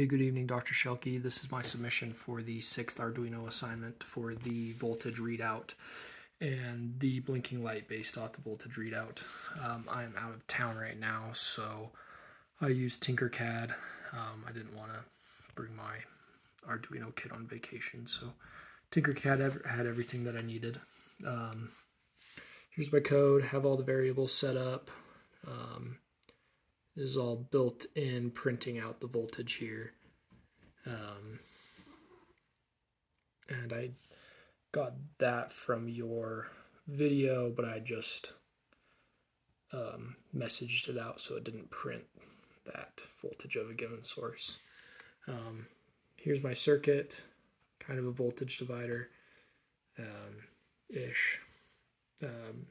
Hey, good evening, Dr. Shelkey. This is my submission for the sixth Arduino assignment for the voltage readout and the blinking light based off the voltage readout. Um, I am out of town right now, so I used Tinkercad. Um, I didn't want to bring my Arduino kit on vacation, so Tinkercad had everything that I needed. Um, here's my code, have all the variables set up. This is all built in printing out the voltage here. Um, and I got that from your video, but I just um, messaged it out so it didn't print that voltage of a given source. Um, here's my circuit, kind of a voltage divider um, ish. Um,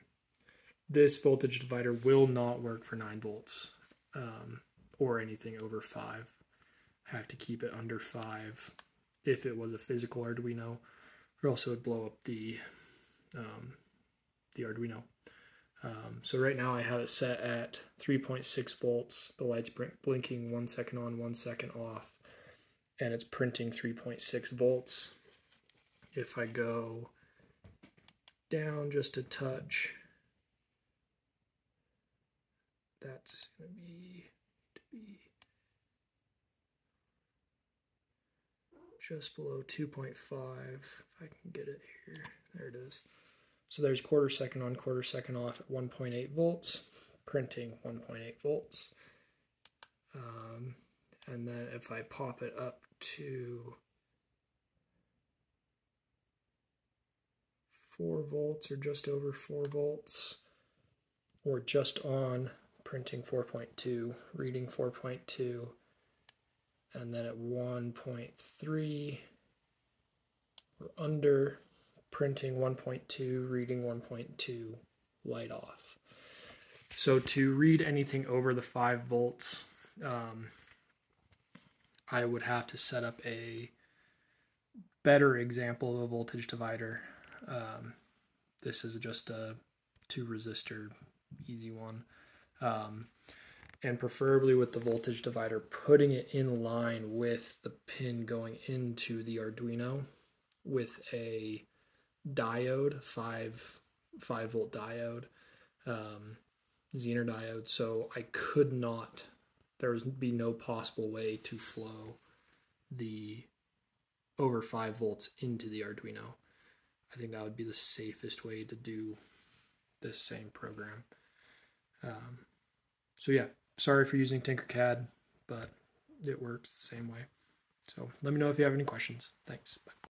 this voltage divider will not work for 9 volts um, or anything over 5. I have to keep it under 5 if it was a physical Arduino, or else it would blow up the, um, the Arduino. Um, so right now I have it set at 3.6 volts. The light's blinking one second on, one second off, and it's printing 3.6 volts. If I go down just a touch, that's going to be to be just below 2.5 if I can get it here. There it is. So there's quarter second on quarter second off at 1.8 volts printing 1.8 volts. Um, and then if I pop it up to 4 volts or just over 4 volts or just on printing 4.2, reading 4.2, and then at 1.3, we're under printing 1.2, reading 1.2, light off. So to read anything over the 5 volts, um, I would have to set up a better example of a voltage divider. Um, this is just a two resistor easy one um, and preferably with the voltage divider, putting it in line with the pin going into the Arduino with a diode, five five volt diode, um, Zener diode. So I could not, there would be no possible way to flow the over five volts into the Arduino. I think that would be the safest way to do this same program. Um, so yeah, sorry for using Tinkercad, but it works the same way. So let me know if you have any questions. Thanks. Bye.